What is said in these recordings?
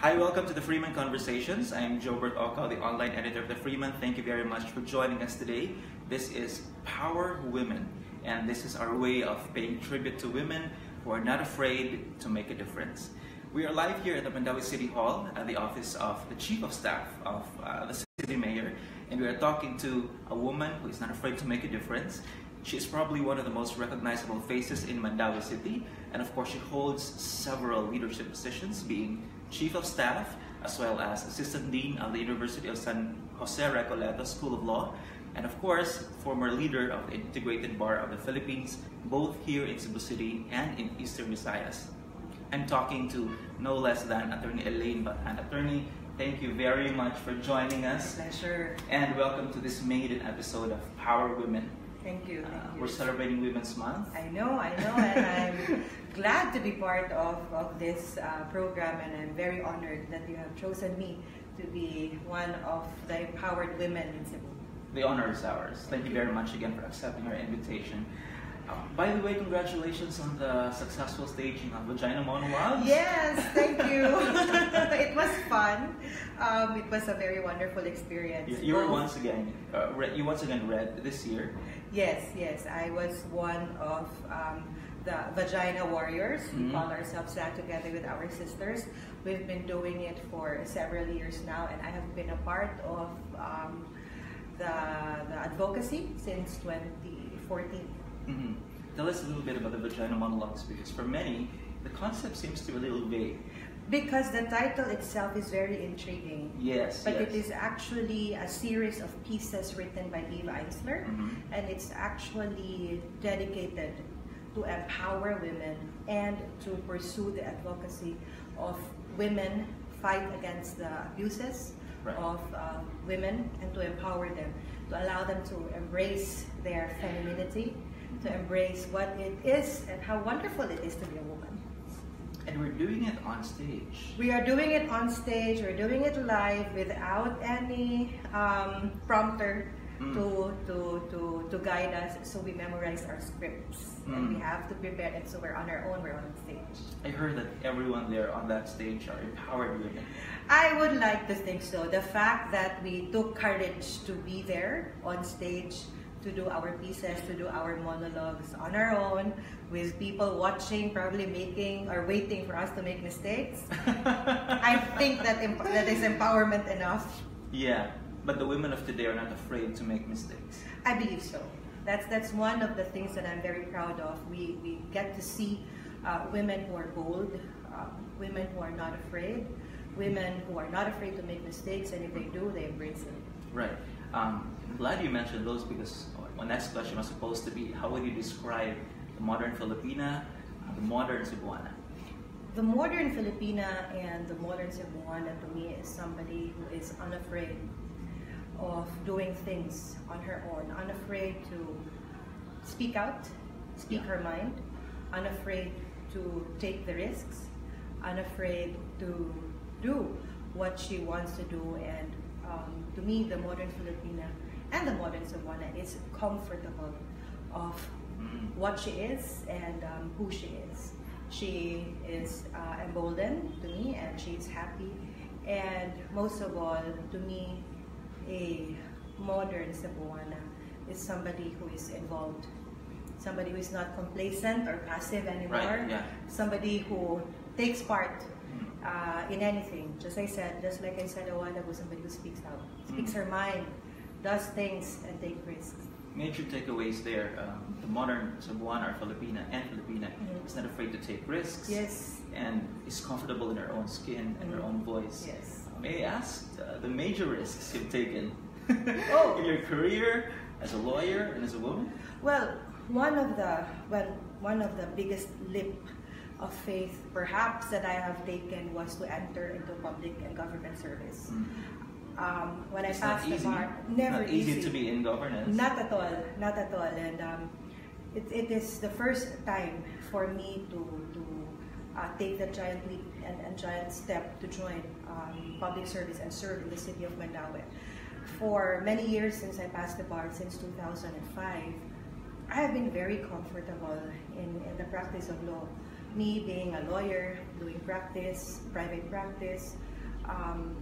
Hi, welcome to the Freeman Conversations. I'm Jobert Oka, the online editor of the Freeman. Thank you very much for joining us today. This is Power Women, and this is our way of paying tribute to women who are not afraid to make a difference. We are live here at the Mandaue City Hall at the office of the Chief of Staff of uh, the City Mayor, and we are talking to a woman who is not afraid to make a difference. She is probably one of the most recognizable faces in Mandaue City, and of course she holds several leadership positions, being Chief of Staff, as well as Assistant Dean of the University of San Jose Recoleto School of Law, and of course, former leader of the Integrated Bar of the Philippines, both here in Cebu City and in Eastern Visayas. I'm talking to no less than Attorney Elaine Bathan. Attorney, thank you very much for joining us. Pleasure. And welcome to this maiden episode of Power Women. Thank you. Thank Uh, you. we're celebrating Women's Month. I know, I know, and I'm glad to be part of, of this uh, program, and I'm very honored that you have chosen me to be one of the empowered women in Cebu. The honor is ours. Thank you very much again for accepting our invitation. By the way, congratulations on the successful staging of Vagina Monologues. Yes, thank you. it was fun. Um, it was a very wonderful experience. You, you were once again, uh, read, you once again read this year. Yes, yes. I was one of um, the Vagina Warriors. We Mhm. call ourselves that together with our sisters. We've been doing it for several years now, and I have been a part of um, the, the advocacy since 2014. Mhm. Tell us a little bit about the Vagina Monologues because for many, the concept seems to be a little vague. Because the title itself is very intriguing. Yes, But yes. it is actually a series of pieces written by Eve Ensler, Mhm. and it's actually dedicated to empower women and to pursue the advocacy of women fight against the abuses Right. of uh, women and to empower them, to allow them to embrace their femininity, to embrace what it is and how wonderful it is to be a woman. And we're doing it on stage. We are doing it on stage. We're doing it live without any um, prompter Mm. to, to, to, to guide us. So we memorize our scripts and Mm. we have to prepare it. So we're on our own. We're on stage. I heard that everyone there on that stage are empowered women. I would like to think so. The fact that we took courage to be there on stage to do our pieces, to do our monologues on our own, with people watching, probably making or waiting for us to make mistakes. I think that that is empowerment enough. yeah, but the women of today are not afraid to make mistakes. I believe so. That's that's one of the things that I'm very proud of. We we get to see uh, women who are bold, um, women who are not afraid, women who are not afraid to make mistakes, and if they do, they embrace it. Right. Um, I'm glad you mentioned those because my next question was supposed to be how would you describe the modern Filipina, uh, the modern Cebuana? The modern Filipina and the modern Cebuana to me is somebody who is unafraid of doing things on her own, unafraid to speak out, speak Yeah. her mind, unafraid to take the risks, unafraid to do what she wants to do. And um, to me, the modern Filipina and the modern Cebuana is comfortable of what she is and um, who she is. She is uh, emboldened to me and she's happy. And most of all, to me, a modern Cebuana is somebody who is involved. Somebody who is not complacent or passive anymore. Right, yeah. Somebody who takes part Mm. uh, in anything. Just like I said, just like I said a while ago, somebody who speaks out, speaks Mm. her mind, does things and take risks. Major takeaways there. Um, the modern Cebuana or Filipina and Filipina Mhm. is not afraid to take risks Yes. and is comfortable in her own skin and her Mhm. own voice. Yes. May I ask uh, the major risks you've taken Oh. in your career as a lawyer and as a woman? Well, one of the well, one of the biggest leap of faith, perhaps that I have taken, was to enter into public and government service. Mm. Um, when It's I passed the bar, never not easy, to be in governance. Not at all, not at all. And um, it, it is the first time for me to, to uh, take the giant leap and, and giant step to join um, public service and serve in the city of Mandaue. For many years since I passed the bar, since 2005, I have been very comfortable in, in the practice of law. Me being a lawyer, doing practice, private practice, um,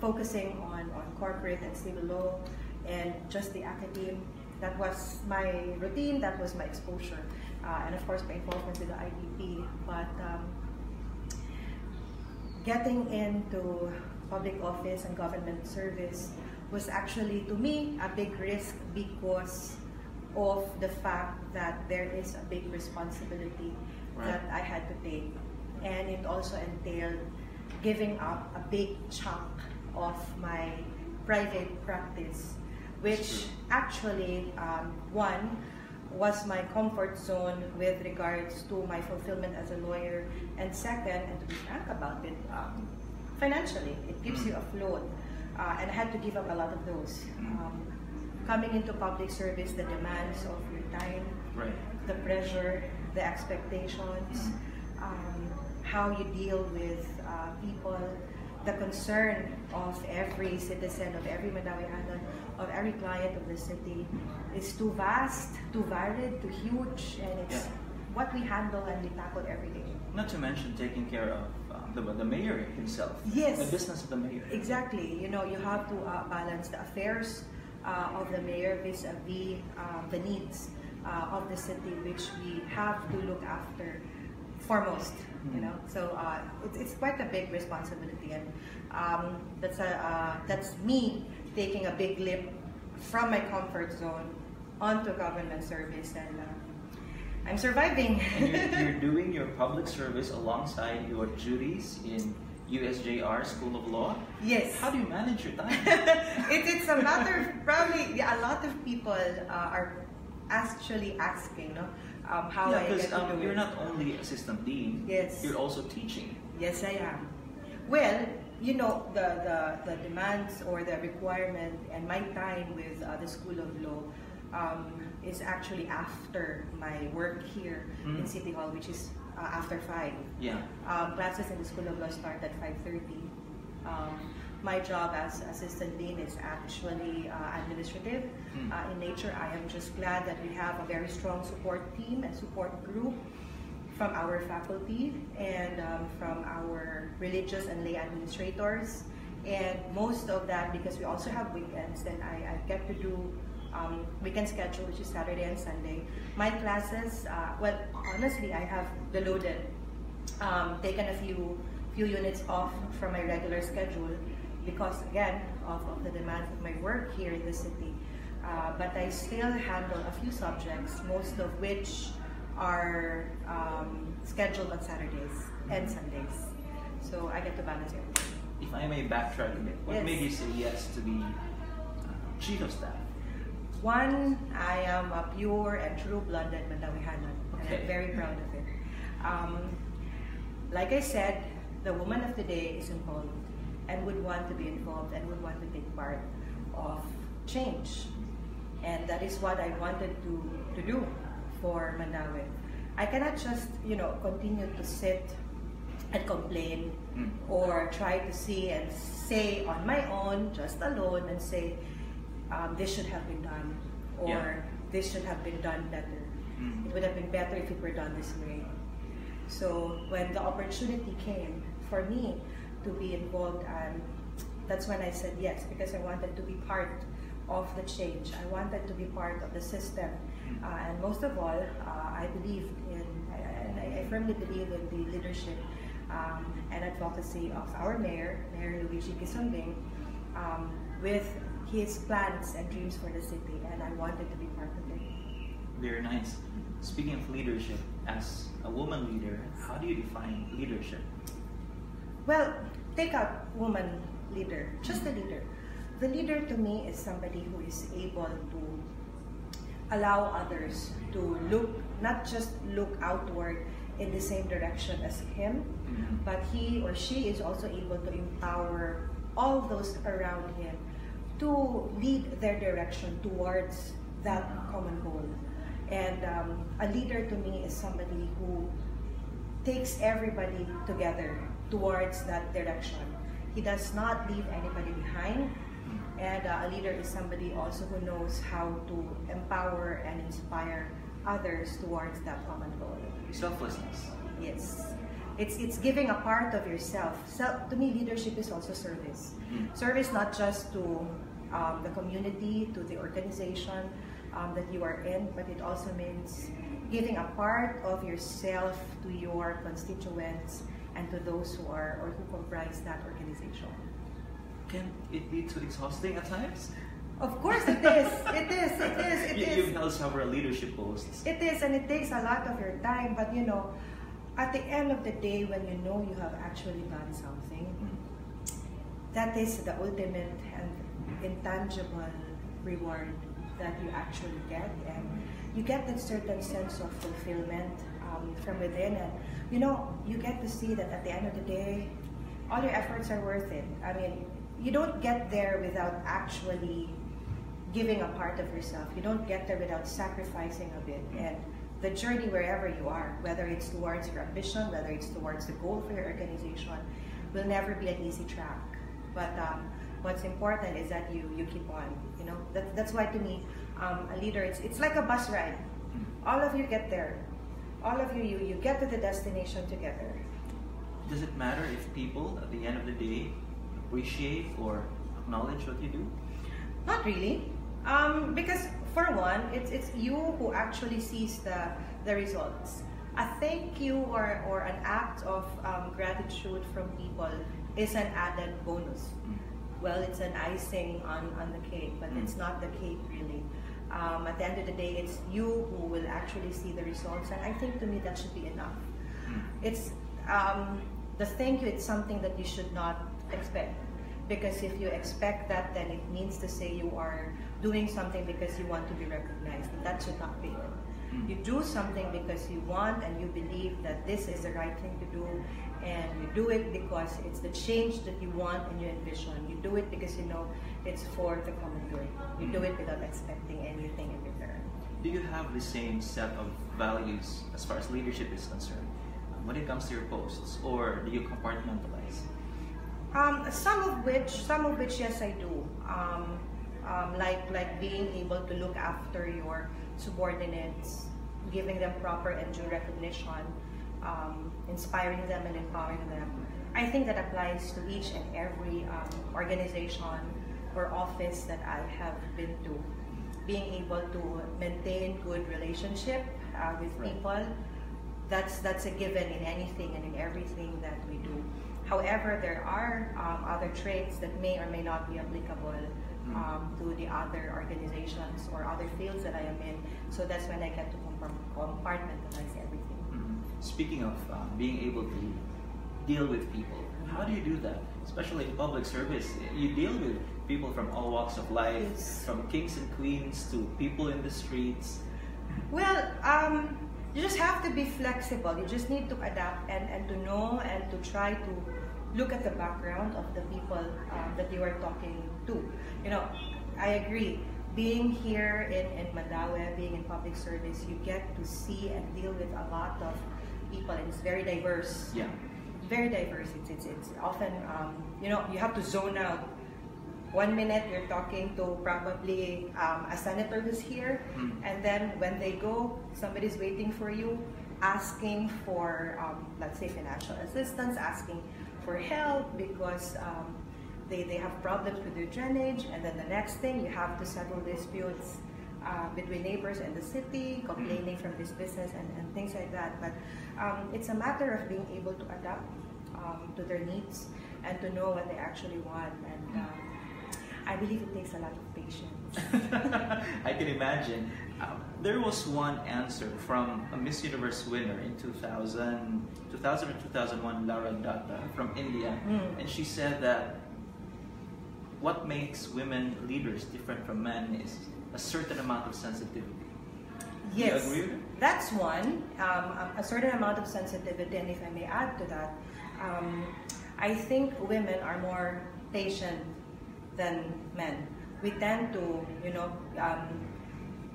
focusing on, on corporate and civil law, and just the academe. That was my routine, that was my exposure. Uh, and of course, my involvement with the IBP. But um, getting into public office and government service was actually, to me, a big risk because of the fact that there is a big responsibility right. that I had to take. And it also entailed giving up a big chunk of my private practice, which actually, um, one, was my comfort zone with regards to my fulfillment as a lawyer, and second, and to be frank about it, um, financially, it keeps you afloat. Uh, and I had to give up a lot of those. Um, coming into public service, the demands of your time, right. the pressure, the expectations, um, how you deal with uh, people, the concern of every citizen, of every Mandawianan, of every client of the city is too vast, too varied, too huge, and it's yeah. what we handle and we tackle every day. Not to mention taking care of um, the, the mayor himself. Yes. The business of the mayor. Exactly. You know, you have to uh, balance the affairs uh, of the mayor vis-a-vis uh, the needs uh, of the city, which we have to look after foremost. You know, so uh, it's, it's quite a big responsibility, and um, that's a uh, that's me taking a big leap from my comfort zone onto government service, and uh, I'm surviving. and you're, you're doing your public service alongside your duties in USJR School of Law. Yes. How do you manage your time? it, it's a matter of probably yeah, a lot of people uh, are actually asking, no, um, how yeah, to um, you're not only assistant dean. Yes. You're also teaching. Yes, I am. Well, you know the, the, the demands or the requirement and my time with uh, the School of Law um, is actually after my work here mm. in City Hall, which is uh, after 5. Yeah. Um, classes in the School of Law start at 5.30. Um, my job as assistant dean is actually uh, administrative mm. uh, in nature. I am just glad that we have a very strong support team and support group from our faculty and um, from our religious and lay administrators. And most of that, because we also have weekends, then I, I get to do um, weekend schedule, which is Saturday and Sunday. My classes, uh, well, honestly, I have deloaded, um, taken a few few units off from my regular schedule because, again, of, of the demands of my work here in the city. Uh, but I still handle a few subjects, most of which are um, scheduled on Saturdays and Sundays. So I get to balance everything. If I may backtrack a bit, what yes. made you say yes to be uh, chief of staff? One, I am a pure and true blooded Mandawihanan, okay. and I'm very proud of it. Um, like I said, the woman of the day is involved and would want to be involved and would want to take part of change. And that is what I wanted to, to do for Mandaue. I cannot just, you know, continue to sit and complain mm. or try to see and say on my own, just alone, and say, um, this should have been done or yeah. this should have been done better. Mm. It would have been better if it were done this way. So when the opportunity came for me to be involved, um, that's when I said yes because I wanted to be part of the change. I wanted to be part of the system. Uh, and most of all, uh, I believed in, and I, I, firmly believe in the leadership um, and advocacy of our mayor, Mayor Luigi Quisumbing, um, with his plans and dreams for the city, and I wanted to be part of it. Very nice. Speaking of leadership, as a woman leader, how do you define leadership? Well, take out woman leader, just a leader. The leader to me is somebody who is able to allow others to look, not just look outward in the same direction as him, mm-hmm. but he or she is also able to empower all those around him to lead their direction towards that common goal. And um, a leader to me is somebody who takes everybody together towards that direction. He does not leave anybody behind. And uh, a leader is somebody also who knows how to empower and inspire others towards that common goal. Selflessness. Yes. It's, it's giving a part of yourself. So, to me, leadership is also service. Mm. Service not just to um, the community, to the organization um, that you are in, but it also means giving a part of yourself to your constituents and to those who are or who comprise that organization. Can it be too exhausting at times? Of course it is. It is. It is. It you, is. You've held several leadership posts. It is, and it takes a lot of your time. But you know, at the end of the day, when you know you have actually done something, Mm. that is the ultimate and intangible reward that you actually get, and you get that certain sense of fulfillment um, from within, and you know, you get to see that at the end of the day, all your efforts are worth it. I mean, you don't get there without actually giving a part of yourself. You don't get there without sacrificing a bit. And the journey, wherever you are, whether it's towards your ambition, whether it's towards the goal for your organization, will never be an easy track. But um, what's important is that you you keep on. You know, that, that's why to me, um, a leader, it's it's like a bus ride. All of you get there. All of you, you you get to the destination together. Does it matter if people at the end of the day appreciate or acknowledge what you do? Not really. Um, because for one, it's it's you who actually sees the the results. A thank you or, or an act of um, gratitude from people is an added bonus. Mm. Well, it's an icing on, on the cake, but Mm. it's not the cake really. Um, at the end of the day, it's you who will actually see the results, and I think to me that should be enough. Mm. It's um, the thank you. It's something that you should not expect because if you expect that, then it means to say you are doing something because you want to be recognized. And that should not be it. You do something because you want and you believe that this is the right thing to do, and you do it because it's the change that you want and you envision. You do it because you know it's for the common good. You do it without expecting anything in return. Do you have the same set of values as far as leadership is concerned when it comes to your posts, or do you compartmentalize? Um, some of which, some of which, yes, I do. Um, um, like like being able to look after your subordinates, giving them proper and due recognition, um, inspiring them and empowering them. I think that applies to each and every um, organization or office that I have been to. Being able to maintain good relationship uh, with Right. people, that's that's a given in anything and in everything that we do. However, there are um, other traits that may or may not be applicable. Um, to the other organizations or other fields that I am in. So that's when I get to compartmentalize everything. Mhm. Speaking of um, being able to deal with people, how do you do that? Especially in public service, you deal with people from all walks of life, Yes. from kings and queens to people in the streets. Well, um, you just have to be flexible. You just need to adapt and, and to know and to try to look at the background of the people um, that you are talking to. You know, I agree. Being here in, in Mandaue, being in public service, you get to see and deal with a lot of people, and it's very diverse. Yeah. Very diverse. It's, it's, it's often, um, you know, you have to zone out. One minute you're talking to probably um, a senator who's here, Mm. and then when they go, somebody's waiting for you, asking for, um, let's say, financial assistance, asking for help because um, they, they have problems with their drainage, and then the next thing you have to settle disputes uh, between neighbors and the city, complaining from this business and, and things like that. But um, it's a matter of being able to adapt um, to their needs and to know what they actually want. And um, I believe it takes a lot of patience. I can imagine. Um, there was one answer from a Miss Universe winner in 2000, 2000 or 2001, Lara Dutta from India, Mm. and she said that what makes women leaders different from men is a certain amount of sensitivity. Yes, agree with it? that's one. Um, a- a certain amount of sensitivity, and if I may add to that, um, I think women are more patient than men. We tend to, you know, um,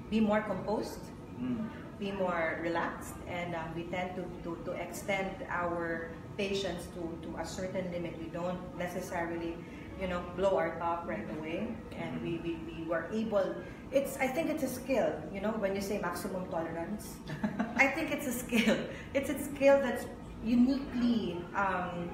be more composed, Mm. Be more relaxed, and um, we tend to, to, to extend our patience to, to a certain limit. We don't necessarily you know, blow our top right away, and we, we, we were able. It's I think it's a skill. You know, when you say maximum tolerance, I think it's a skill. It's a skill that's uniquely um,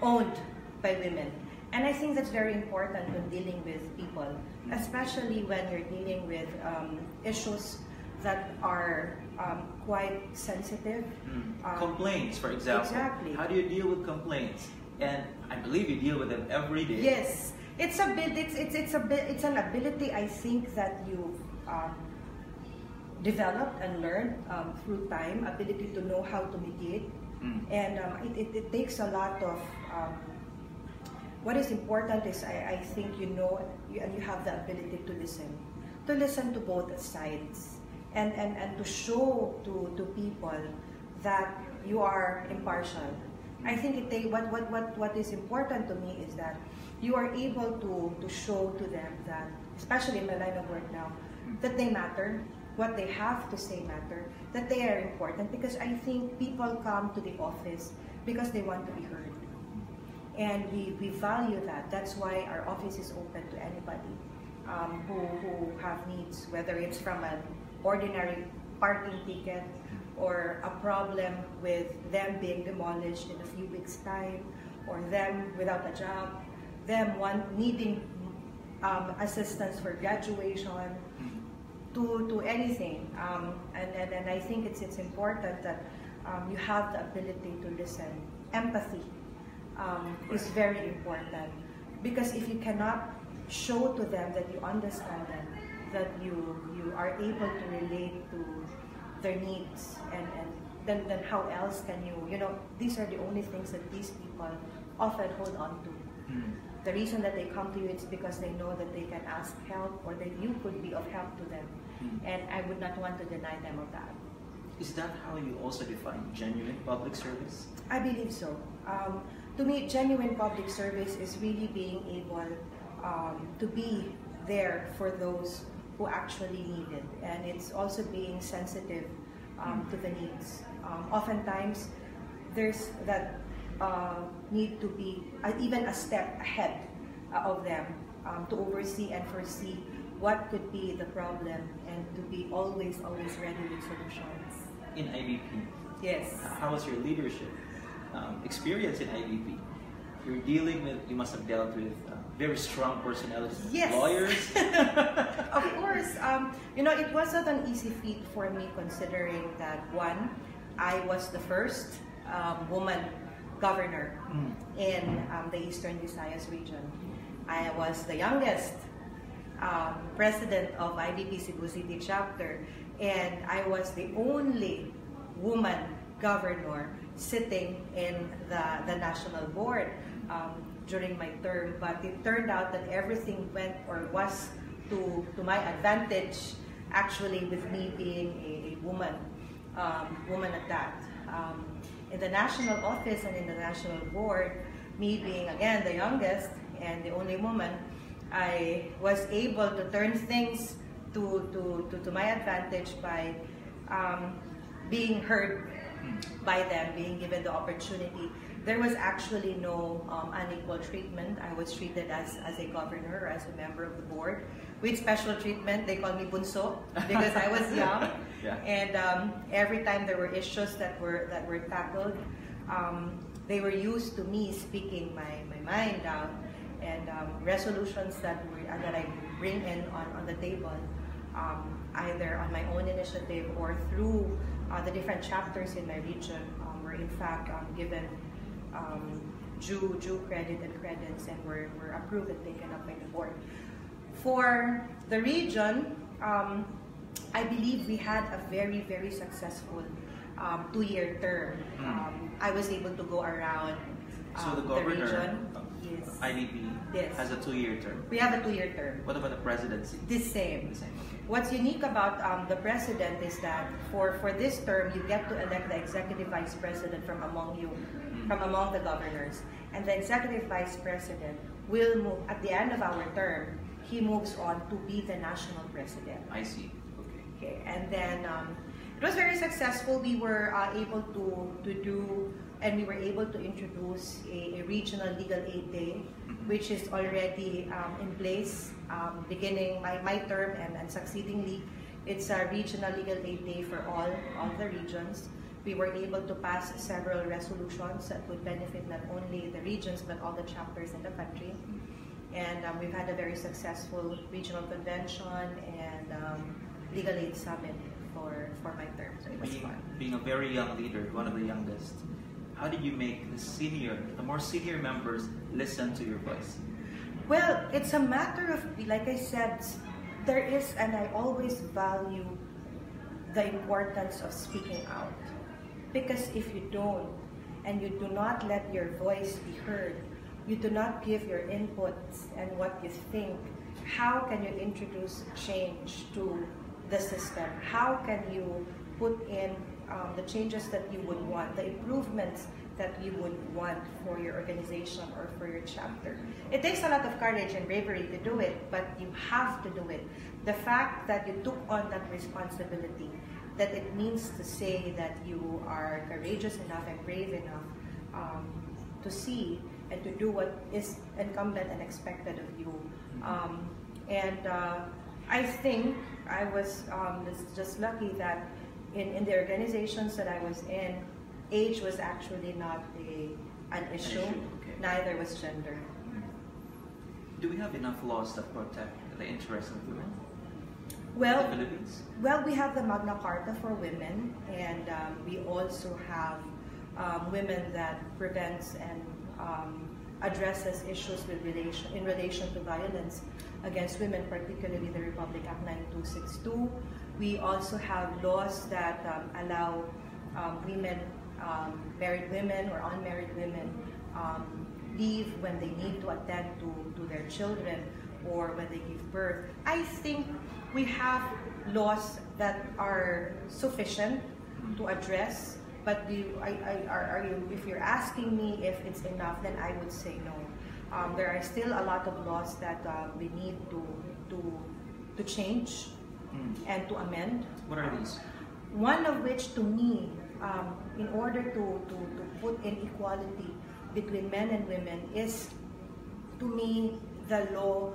owned by women. And I think that's very important when dealing with people, especially when you're dealing with um, issues that are um, quite sensitive. Mm. Um, complaints, for example. Exactly. How do you deal with complaints? And I believe you deal with them every day. Yes, it's a bit. It's it's it's a bit. It's an ability I think that you've um, developed and learned um, through time. Ability to know how to mediate, Mm. and um, it, it, it takes a lot of. Um, what is important is I, I think you know you, and you have the ability to listen, to listen to both sides, and and, and to show to to people that you are impartial. I think it what, what, what, what is important to me is that you are able to, to show to them that, especially in the line of work now, that they matter, what they have to say matter, that they are important because I think people come to the office because they want to be heard. And we, we value that. That's why our office is open to anybody um, who, who have needs, whether it's from an ordinary parking ticket or a problem with them being demolished in a few weeks' time, or them without a job, them want, needing um, assistance for graduation, to, to anything. Um, and, and, and I think it's, it's important that um, you have the ability to listen. Empathy um, is very important because if you cannot show to them that you understand them, that you, you are able to relate to their needs and, and then, then how else can you, you know, these are the only things that these people often hold on to. Mm. The reason that they come to you is because they know that they can ask help or that you could be of help to them. Mm. And I would not want to deny them of that. Is that how you also define genuine public service? I believe so. Um, to me, genuine public service is really being able um, to be there for those who actually need it. And it's also being sensitive um, to the needs. Um, oftentimes, there's that uh, need to be uh, even a step ahead uh, of them um, to oversee and foresee what could be the problem and to be always, always ready with solutions. In IBP, Yes. how was your leadership um, experience in IBP? You're dealing with, you must have dealt with uh, very strong personalities, Yes. lawyers. of course, um, you know, it wasn't an easy feat for me considering that one, I was the first um, woman governor Mm. in um, the Eastern Visayas region. I was the youngest um, president of IBP Cebu City chapter, and I was the only woman governor sitting in the, the national board um, during my term. But it turned out that everything went or was to, to my advantage, actually, with me being a, a woman, um, woman at that. Um, in the national office and in the national board, me being again the youngest and the only woman, I was able to turn things to, to, to, to my advantage by um, being heard by them, being given the opportunity. There was actually no um, unequal treatment. I was treated as, as a governor, as a member of the board, with special treatment. They called me bunso because I was young. Yeah. And um, every time there were issues that were that were tackled, um, they were used to me speaking my, my mind out and um, resolutions that were uh, that I bring in on, on the table, um, either on my own initiative or through uh, the different chapters in my region, um, were in fact um, given um, due due credit and credits and were, were approved and taken up by the board. For the region, um, I believe we had a very, very successful um, two-year term. Mm. Um, I was able to go around So um, the governor, region. uh, Yes. IBP, Yes. has a two-year term. We have a two-year term. What about the presidency? The same. The same, okay. What's unique about um, the president is that for, for this term, you get to elect the executive vice president from among you. From among the governors. And the executive vice president will move, at the end of our term, he moves on to be the national president. I see. Okay. Okay, and then um, it was very successful. We were uh, able to, to do and we were able to introduce a, a regional legal aid day, Mhm. which is already um, in place um, beginning my, my term and, and succeedingly. It's a regional legal aid day for all, all the regions. We were able to pass several resolutions that would benefit not only the regions but all the chapters in the country. And um, we've had a very successful regional convention and um, legal aid summit for, for my term. So it was Being, fun. being a very young leader, one of the youngest, how did you make the senior, the more senior members listen to your voice? Well, it's a matter of, like I said, there is, and I always value the importance of speaking out. Because if you don't, and you do not let your voice be heard, you do not give your inputs and what you think, how can you introduce change to the system? How can you put in um, the changes that you would want, the improvements that you would want for your organization or for your chapter. It takes a lot of courage and bravery to do it, but you have to do it. The fact that you took on that responsibility, that it means to say that you are courageous enough and brave enough um, to see and to do what is incumbent and expected of you. Um, and uh, I think I was um, just lucky that in, in the organizations that I was in, age was actually not a, an issue, issue, okay. neither was gender. Do we have enough laws that protect the interests of women Well, the Philippines? Well, we have the Magna Carta for women, and um, we also have um, women that prevents and um, addresses issues with relation in relation to violence against women, particularly the Republic Act 9262. We also have laws that um, allow um, women, um, married women or unmarried women, um, leave when they need to attend to, to their children or when they give birth. I think we have laws that are sufficient to address, but do you, I, I, are, are you, if you're asking me if it's enough, then I would say no. Um, there are still a lot of laws that uh, we need to, to, to change Mm. and to amend. What are these? One of which, to me, um, in order to, to, to put in equality between men and women, is to me the law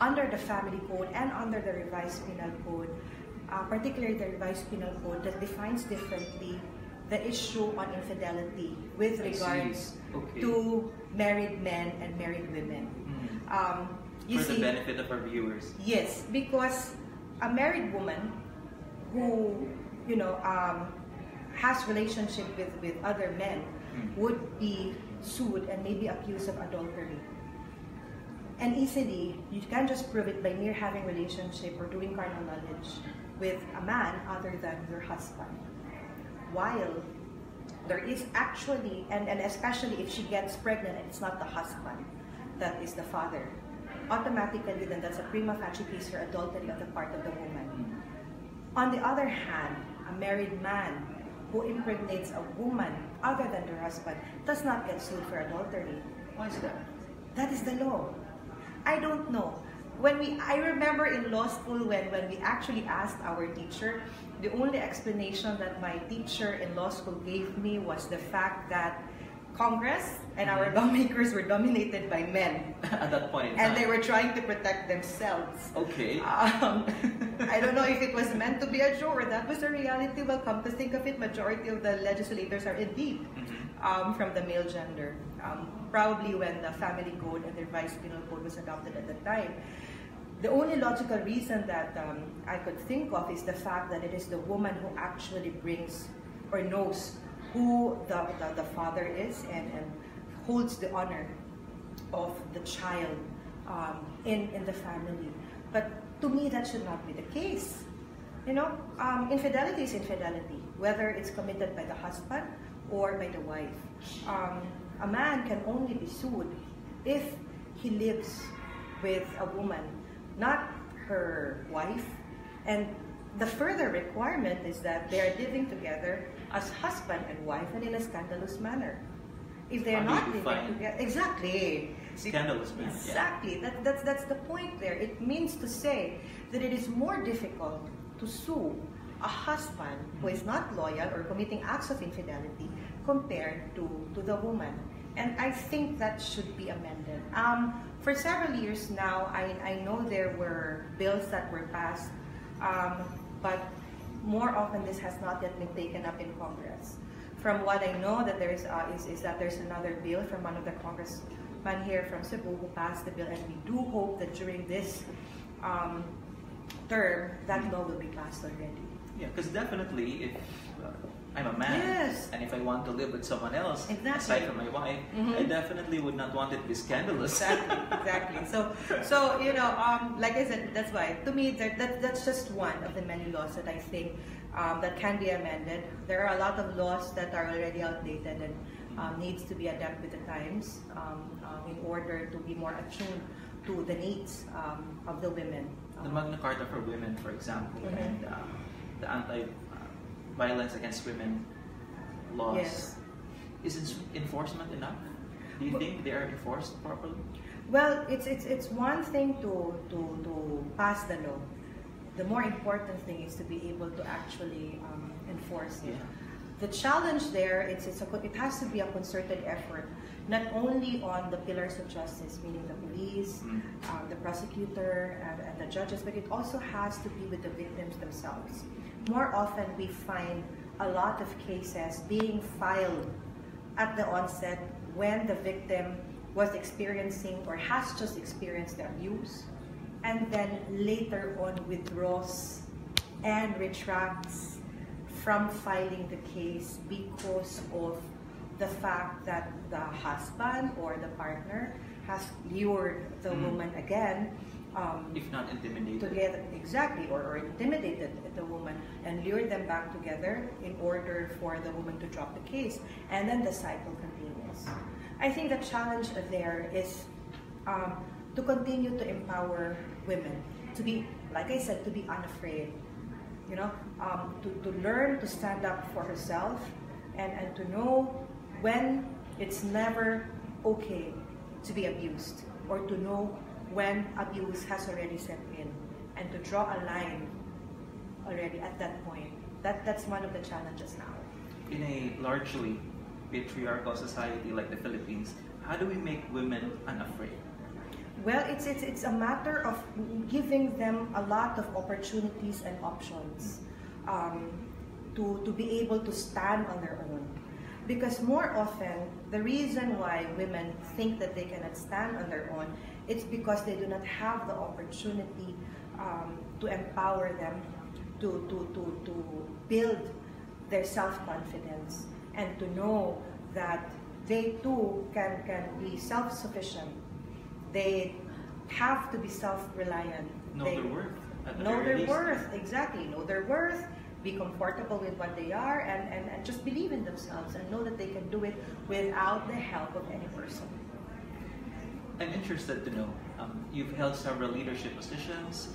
under the family code and under the revised penal code, uh, particularly the revised penal code that defines differently the issue on infidelity with regards Okay. to married men and married women. Mm. Um, you For the benefit of our viewers. Yes, because a married woman who, you know, um, has relationship with, with other men Mm. would be sued and maybe accused of adultery. And easily, you can't just prove it by mere having relationship or doing carnal knowledge with a man other than your husband. While there is actually, and, and especially if she gets pregnant and it's not the husband, that is the father, automatically then that's a prima facie case for adultery on the part of the woman. On the other hand, a married man who impregnates a woman other than their husband does not get sued for adultery. Why is that? That is the law. I don't know. When we, I remember in law school when, when we actually asked our teacher, the only explanation that my teacher in law school gave me was the fact that Congress and our lawmakers were dominated by men. At that point. And they were trying to protect themselves. Okay. Um, I don't know if it was meant to be a joke or that was a reality. Well, come to think of it, majority of the legislators are indeed Mhm. um, from the male gender. Um, probably when the family code and the revised penal code was adopted at the time. The only logical reason that um, I could think of is the fact that it is the woman who actually brings or knows who the, the, the father is and, and holds the honor of the child um, in, in the family. But to me, that should not be the case. You know, um, infidelity is infidelity, whether it's committed by the husband or by the wife. Um, a man can only be sued if he lives with a woman, not her wife. And the further requirement is that they are living together as husband and wife and in a scandalous manner. If they are How not living together, exactly. Scandalous man. Yeah. Exactly. That, that's, that's the point there. It means to say that it is more difficult to sue a husband who is not loyal or committing acts of infidelity compared to, to the woman. And I think that should be amended. Um, for several years now, I, I know there were bills that were passed, um, but more often this has not yet been taken up in Congress. From what I know that there is, uh, is, is that there's another bill from one of the congressmen here from Cebu who passed the bill, and we do hope that during this um, term, that law will be passed already. Yeah, because definitely if uh, I'm a man Yes. and if I want to live with someone else Exactly. aside from my wife, Mhm. I definitely would not want it to be scandalous. Exactly, exactly. So, so you know, um, like I said, that's why to me that, that that's just one of the many laws that I think um, that can be amended. There are a lot of laws that are already outdated and um, needs to be adapted with the times um, um, in order to be more attuned to the needs um, of the women. the Magna Carta for women, for example, Mhm. and uh, the anti-violence against women laws. Yes. Is enforcement enough? Do you Well- think they are enforced properly? Well, it's it's it's one thing to to to pass the law. The more important thing is to be able to actually um, enforce it. Yeah. The challenge there it's it's a, it has to be a concerted effort, not only on the pillars of justice, meaning the police, Mm. um, the prosecutor, and, and the judges, but it also has to be with the victims themselves. More often, we find a lot of cases being filed at the onset when the victim was experiencing or has just experienced the abuse and then later on withdraws and retracts from filing the case because of the fact that the husband or the partner has lured the Mm. woman again um, If not intimidated? together exactly or, or intimidated the woman and lure them back together in order for the woman to drop the case and then the cycle continues i think the challenge there is um, to continue to empower women to be like i said to be unafraid you know um, to, to learn to stand up for herself and, and to know when it's never okay to be abused or to know when abuse has already set in and to draw a line already at that point that that's one of the challenges now In a largely patriarchal society like the Philippines, how do we make women unafraid? Well, it's, it's, it's a matter of giving them a lot of opportunities and options um, to, to be able to stand on their own. Because more often, the reason why women think that they cannot stand on their own, it's because they do not have the opportunity um, to empower them, to, to, to, to build their self-confidence, and to know that they too can, can be self-sufficient they have to be self-reliant. Know they, their worth. the Know their least. worth, exactly. Know their worth, be comfortable with what they are, and, and, and just believe in themselves and know that they can do it without the help of any person. I'm interested to know. Um, you've held several leadership positions.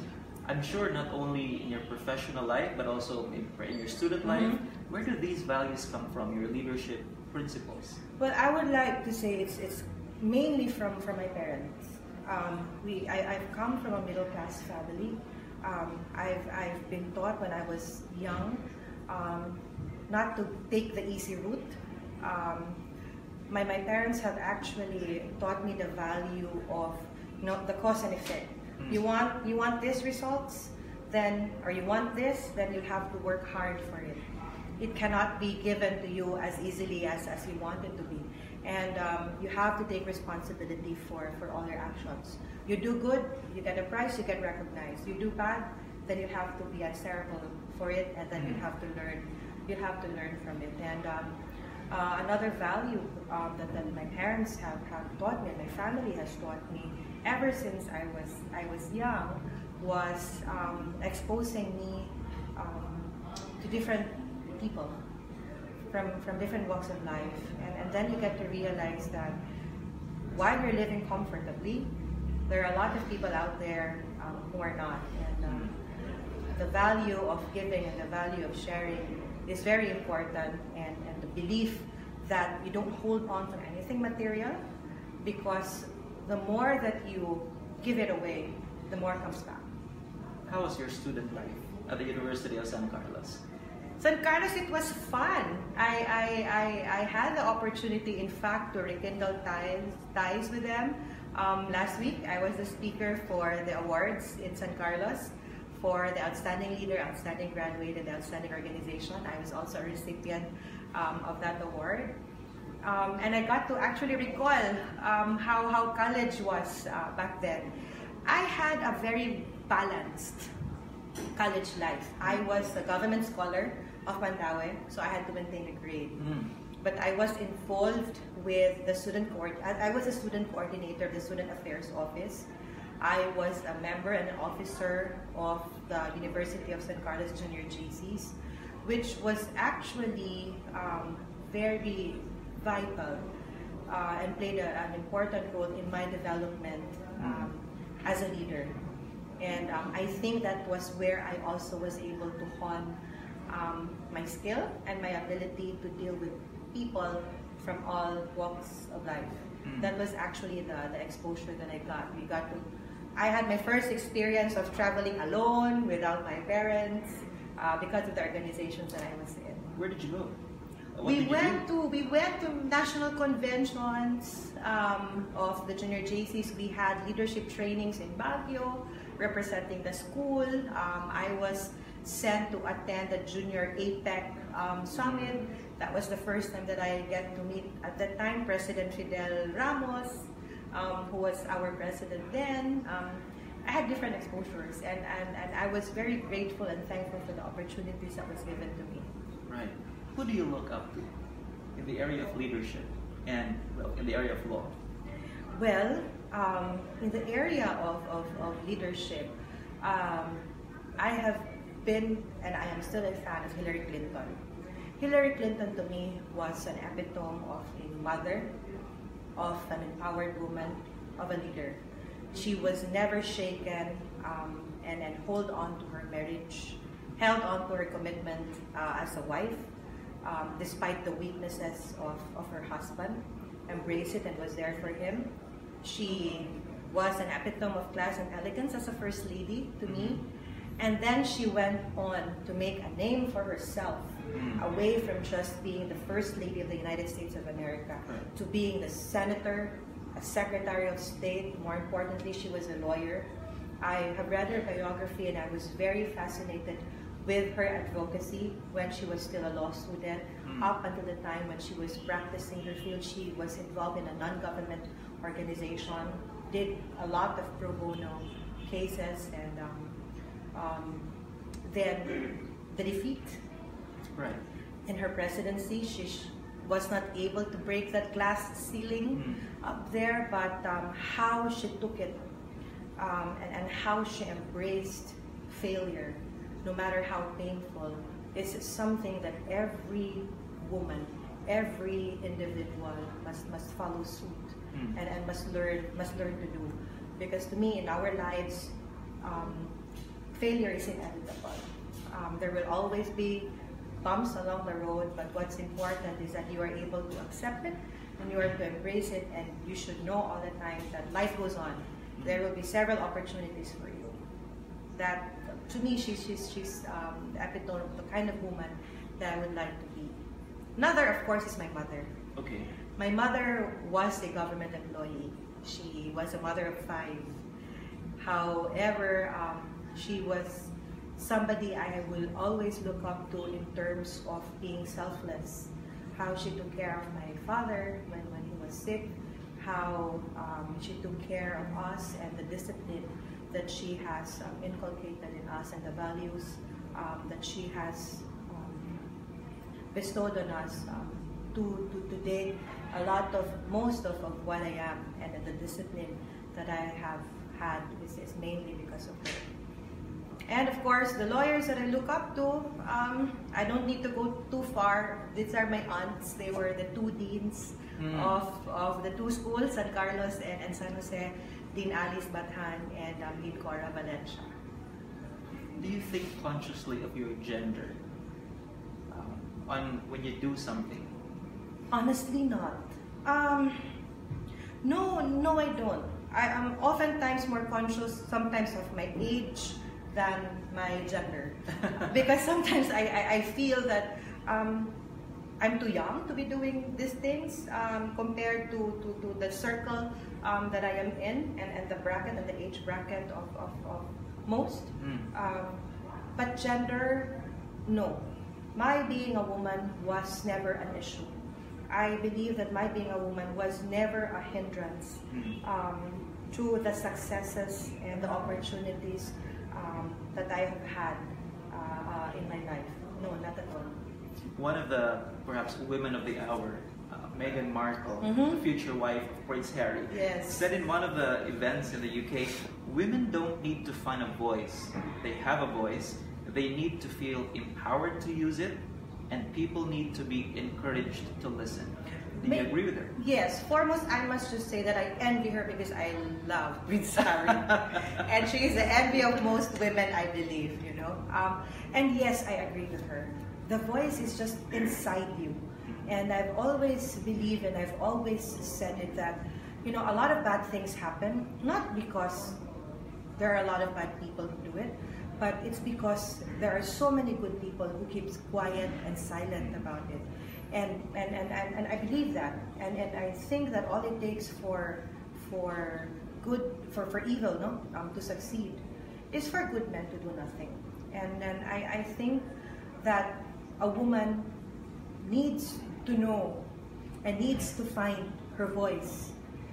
I'm sure not only in your professional life, but also in your student life. Mhm. Where do these values come from? Your leadership principles? Well, I would like to say it's, it's mainly from, from my parents. Um, we, I, I've come from a middle class family. Um, I've, I've been taught when I was young um, not to take the easy route. Um, my, my parents have actually taught me the value of you know, the cause and effect. Mm. You want you want these results, then or you want this, then you have to work hard for it. It cannot be given to you as easily as, as you want it to be. And um, you have to take responsibility for, for all your actions. You do good, you get a prize, you get recognized. You do bad, then you have to be answerable for it, and then you Mhm. have to learn. You have to learn from it. And um, uh, another value um, that, that my parents have, have taught me, and my family has taught me, ever since I was I was young, was um, exposing me um, to different people from from different walks of life, and, and then you get to realize that while you're living comfortably, there are a lot of people out there um, who are not, and um, the value of giving and the value of sharing is very important, and, belief that you don't hold on to anything material, because the more that you give it away, the more comes back. How was your student life at the University of San Carlos? San Carlos, it was fun. I, I, I, I had the opportunity, in fact, to rekindle ties, ties with them. Um, last week, I was the speaker for the awards in San Carlos for the Outstanding Leader, Outstanding Graduate, and the Outstanding Organization. I was also a recipient um, of that award. Um, and I got to actually recall um, how, how college was uh, back then. I had a very balanced college life. I was a government scholar of Mandaue, so I had to maintain a grade. Mm. But I was involved with the student court. I was a student coordinator of the Student Affairs Office. I was a member and an officer of the University of San Carlos Junior JCs, which was actually um, very vital uh, and played a, an important role in my development um, as a leader. And um, I think that was where I also was able to hone um, my skill and my ability to deal with people from all walks of life. Mm. That was actually the, the exposure that I got. We got to, I had my first experience of traveling alone without my parents uh, because of the organizations that I was in. Where did you go? What we went to we went to national conventions um, of the junior JCs. We had leadership trainings in Baguio, representing the school. Um, I was sent to attend the junior APEC um, summit. That was the first time that I get to meet at that time President Fidel Ramos, um, who was our president then. I had different exposures, and, and, and I was very grateful and thankful for the opportunities that was given to me. Right. Who do you look up to in the area of leadership and well, in the area of law? Well, um, in the area of, of, of leadership, um, I have been and I am still a fan of Hillary Clinton. Hillary Clinton to me was an epitome of a mother, of an empowered woman, of a leader. She was never shaken um, and, then hold on to her marriage, held on to her commitment uh, as a wife, um, despite the weaknesses of, of her husband, embraced it and was there for him. She was an epitome of class and elegance as a first lady to me. And then she went on to make a name for herself, Mm. away from just being the First Lady of the United States of America to being the Senator, a Secretary of State. More importantly, she was a lawyer. I have read her biography and I was very fascinated with her advocacy when she was still a law student. Mm. Up until the time when she was practicing her field, she was involved in a non-government organization, did a lot of pro bono cases, and um, um, then the defeat Right. in her presidency. She sh- was not able to break that glass ceiling Mm. up there, but um, how she took it um, and, and how she embraced failure, no matter how painful, is something that every woman, every individual must, must follow suit Mm. and, and must learn must learn to do. Because to me, in our lives, um, failure is inevitable. Um, there will always be bumps along the road, but what's important is that you are able to accept it and you are to embrace it, and you should know all the time that life goes on. There will be several opportunities for you. That, to me, she's, she's, she's um, the epitome of the kind of woman that I would like to be. Another, of course, is my mother. Okay. My mother was a government employee. She was a mother of five. However, um, she was somebody I will always look up to in terms of being selfless. How she took care of my father when, when he was sick, how um, she took care of us and the discipline that she has um, inculcated in us and the values um, that she has um, bestowed on us um, to, to today a lot of most of, of what I am and the discipline that I have had is, is mainly because of her. And of course, the lawyers that I look up to, um, I don't need to go too far. These are my aunts. They were the two deans Mm. of, of the two schools, San Carlos and, and San Jose, Dean Alice Bathan and um, Dean Cora Valencia. Do you think consciously of your gender um, on when you do something? Honestly, not. Um, no, no, I don't. I am oftentimes more conscious sometimes of my age, than my gender. because sometimes I, I, I feel that um, I'm too young to be doing these things um, compared to, to, to the circle um, that I am in and, and the bracket and the age bracket of, of, of most. Mm. Um, but gender, no. My being a woman was never an issue. I believe that my being a woman was never a hindrance Mm. um, to the successes and the opportunities um, that I have had uh, uh, in my life. No, not at all. One of the perhaps women of the hour, uh, Meghan Markle, Mhm. the future wife of Prince Harry, Yes. said in one of the events in the UK, women don't need to find a voice. They have a voice. They need to feel empowered to use it, and people need to be encouraged to listen. Do you agree with her? Yes, foremost, I must just say that I envy her because I love Prince Harry. and she is the envy of most women, I believe, you know. Um, and yes, I agree with her. The voice is just inside you. And I've always believed and I've always said it that, you know, a lot of bad things happen, not because there are a lot of bad people who do it, but it's because there are so many good people who keeps quiet and silent about it. And, and, and, and, and I believe that. And, and I think that all it takes for, for good, for, for evil no? Um, to succeed is for good men to do nothing. And, and I, I think that a woman needs to know and needs to find her voice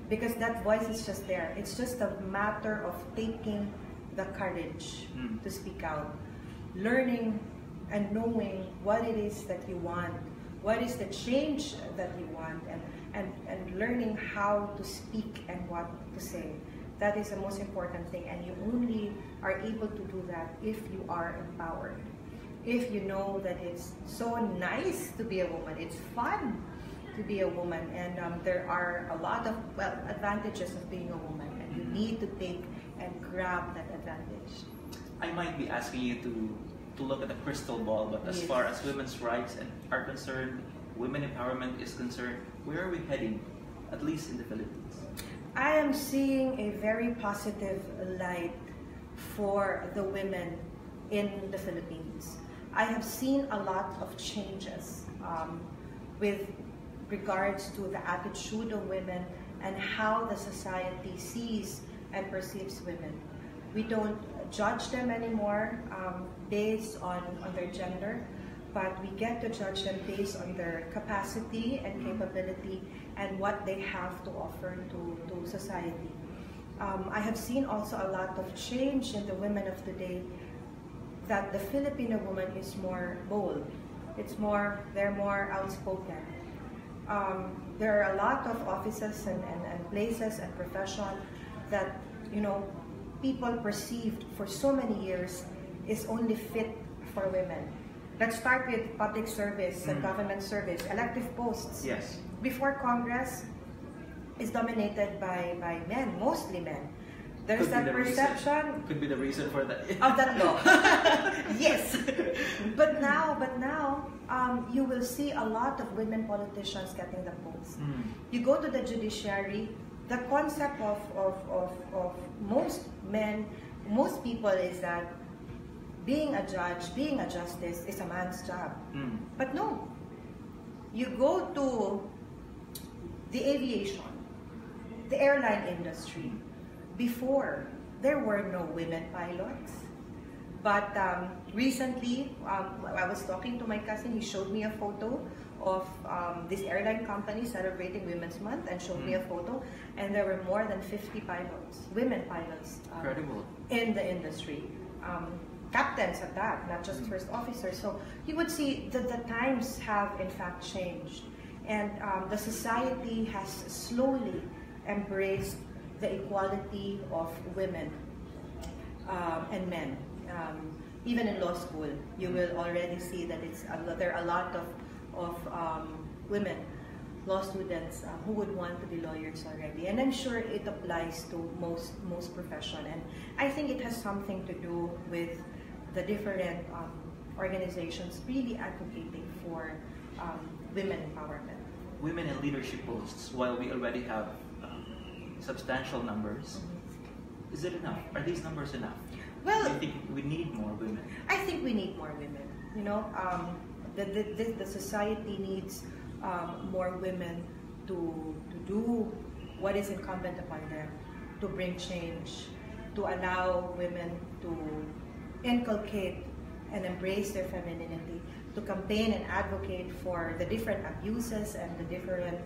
because that voice is just there. It's just a matter of taking the courage Mm. to speak out, learning and knowing what it is that you want, what is the change that you want, and, and, and learning how to speak and what to say. That is the most important thing, and you only are able to do that if you are empowered. If you know that it's so nice to be a woman, it's fun to be a woman, and um, there are a lot of well advantages of being a woman, and you need to take and grab that advantage. I might be asking you to to look at the crystal ball, but as Yes. far as women's rights and are concerned, women empowerment is concerned, where are we heading? At least in the Philippines. I am seeing a very positive light for the women in the Philippines. I have seen a lot of changes um, with regards to the attitude of women and how the society sees and perceives women. We don't judge them anymore um, based on, on their gender, but we get to judge them based on their capacity and capability and what they have to offer to, to society. Um, I have seen also a lot of change in the women of today that the Filipino woman is more bold. It's more, they're more outspoken. Um, there are a lot of offices and, and, and places and profession that, you know, people perceived for so many years is only fit for women. Let's start with public service and Mm. government service, elective posts. Yes. Before Congress is dominated by, by men, mostly men. There's Could that the reason- perception Could be the reason for that. of that law. yes. But now, but now, um, you will see a lot of women politicians getting the posts. Mm. You go to the judiciary, the concept of, of, of, of most men, most people is that being a judge, being a justice is a man's job. Mm. But no. You go to the aviation, the airline industry. Before, there were no women pilots. But um, recently, um, I was talking to my cousin. He showed me a photo of um, this airline company celebrating Women's Month and showed me a photo. And there were more than 50 pilots, women pilots. um, Incredible. in the industry. Um, captains at that, not just first officers. So you would see that the times have in fact changed. And um, the society has slowly embraced the equality of women um, and men. Um, even in law school, you will already see that it's a, there are a lot of, of um, women law students uh, who would want to be lawyers already. And I'm sure it applies to most most profession. And I think it has something to do with the different um, organizations really advocating for um, women empowerment. Women in leadership posts, while we already have um, substantial numbers, is it enough? Are these numbers enough? Well- you think we need more women? I think we need more women. You know, um, the, the, the, the society needs um, more women to, to do what is incumbent upon them, to bring change, to allow women to inculcate and embrace their femininity, to campaign and advocate for the different abuses and the different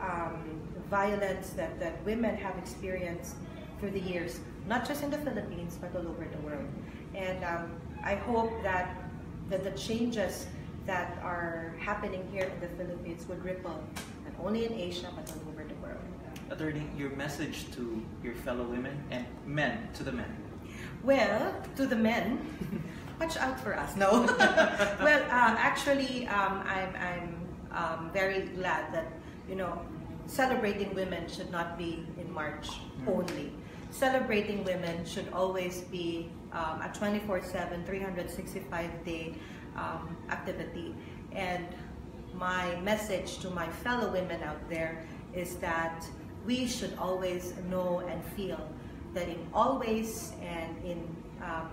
um, violence that, that women have experienced through the years, not just in the Philippines, but all over the world. And um, I hope that, that the changes that are happening here in the Philippines would ripple not only in Asia, but all over the world. Attorney, your message to your fellow women and men, to the men. Well, to the men, watch out for us. No. well, um, actually, um, I'm, I'm um, very glad that, you know, celebrating women should not be in March only. Celebrating women should always be um, a 24 7, 365 day um, activity. And my message to my fellow women out there is that we should always know and feel that in all ways and in um,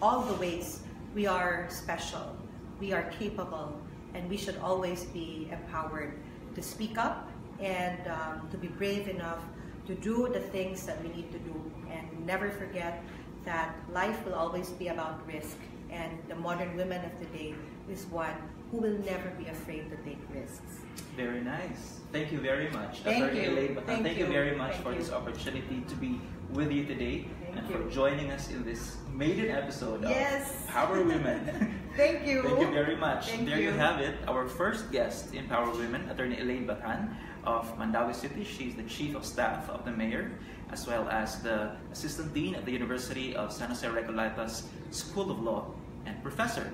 all the ways we are special, we are capable, and we should always be empowered to speak up and um, to be brave enough to do the things that we need to do and never forget that life will always be about risk and the modern women of today is one who will never be afraid to take risks. Very nice. Thank you very much. Thank you. Elaine Thank thank you you. very much Thank for you. this opportunity to be with you today Thank and you. for joining us in this maiden episode Yes. of Power Women. Thank you. Thank you very much. Thank there you. you. have it. Our first guest in Power Women, Attorney Elaine Bathan of Mandaue City. She's the Chief of Staff of the Mayor, as well as the Assistant Dean at the University of San Jose Recoletos School of Law and Professor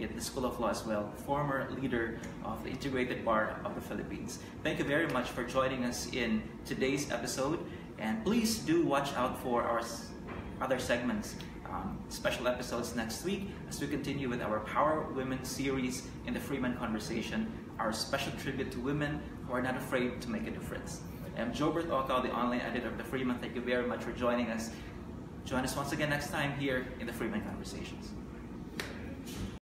at the School of Law as well, former leader of the Integrated Bar of the Philippines. Thank you very much for joining us in today's episode, and please do watch out for our other segments, um, special episodes next week as we continue with our Power Women series in the Freeman Conversation, our special tribute to women who are not afraid to make a difference. I'm Jobert Okal, the online editor of the Freeman. Thank you very much for joining us. Join us once again next time here in the Freeman Conversations.